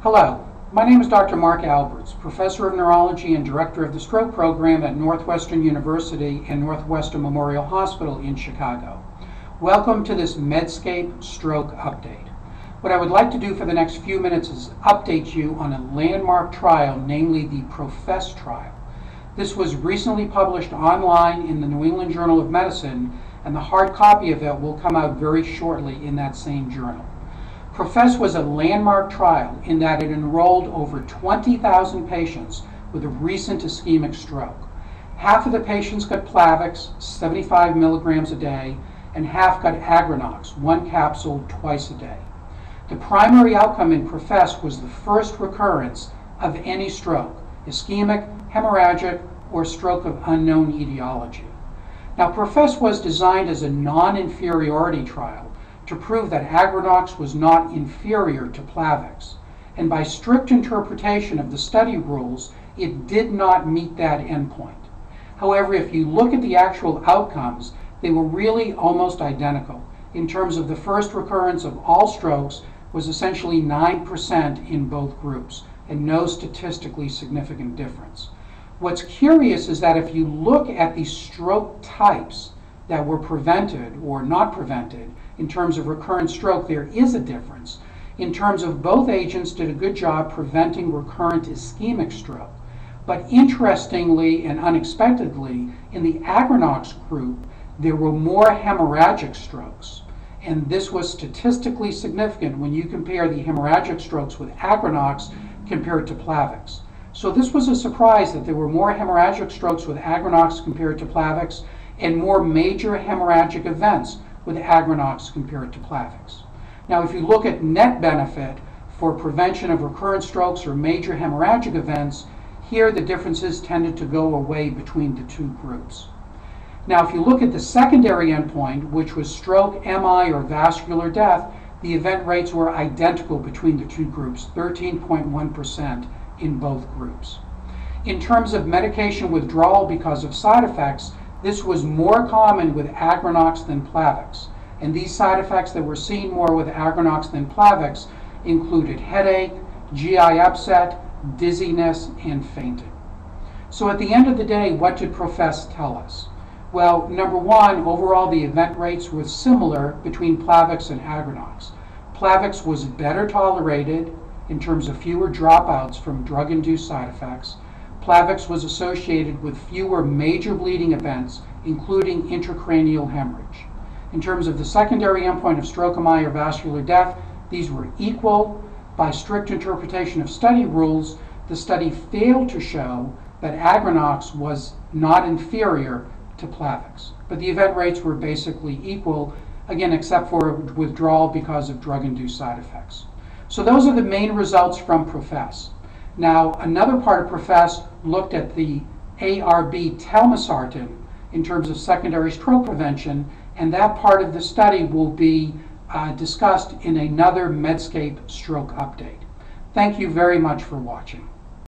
Hello, my name is Dr. Mark Alberts, Professor of Neurology and Director of the Stroke Program at Northwestern University and Northwestern Memorial Hospital in Chicago. Welcome to this Medscape Stroke Update. What I would like to do for the next few minutes is update you on a landmark trial, namely the PROFESS trial. This was recently published online in the New England Journal of Medicine, and the hard copy of it will come out very shortly in that same journal. PROFESS was a landmark trial in that it enrolled over 20,000 patients with a recent ischemic stroke. Half of the patients got Plavix, 75 milligrams a day, and half got Aggrenox, one capsule twice a day. The primary outcome in PROFESS was the first recurrence of any stroke, ischemic, hemorrhagic, or stroke of unknown etiology. Now, PROFESS was designed as a non-inferiority trial to prove that Aggrenox was not inferior to Plavix. And by strict interpretation of the study rules, it did not meet that endpoint. However, if you look at the actual outcomes, they were really almost identical in terms of the first recurrence of all strokes was essentially 9% in both groups and no statistically significant difference. What's curious is that if you look at the stroke types that were prevented or not prevented, in terms of recurrent stroke, there is a difference. In terms of both agents did a good job preventing recurrent ischemic stroke. But interestingly and unexpectedly, in the Aggrenox group, there were more hemorrhagic strokes. And this was statistically significant when you compare the hemorrhagic strokes with Aggrenox compared to Plavix. So this was a surprise that there were more hemorrhagic strokes with Aggrenox compared to Plavix and more major hemorrhagic events with Aggrenox compared to Plavix. Now, if you look at net benefit for prevention of recurrent strokes or major hemorrhagic events, here the differences tended to go away between the two groups. Now, if you look at the secondary endpoint, which was stroke, MI, or vascular death, the event rates were identical between the two groups, 13.1% in both groups. In terms of medication withdrawal because of side effects, this was more common with Aggrenox than Plavix, and these side effects that were seen more with Aggrenox than Plavix included headache, GI upset, dizziness, and fainting. So at the end of the day, what did Profess tell us? Well, number one, overall the event rates were similar between Plavix and Aggrenox. Plavix was better tolerated in terms of fewer dropouts from drug-induced side effects, Plavix was associated with fewer major bleeding events, including intracranial hemorrhage. In terms of the secondary endpoint of stroke MI or vascular death, these were equal. By strict interpretation of study rules, the study failed to show that Aggrenox was not inferior to Plavix. But the event rates were basically equal, again, except for withdrawal because of drug-induced side effects. So those are the main results from PROFESS. Now, another part of PROFESS looked at the ARB telmisartan in terms of secondary stroke prevention, and that part of the study will be uh, discussed in another Medscape stroke update. Thank you very much for watching.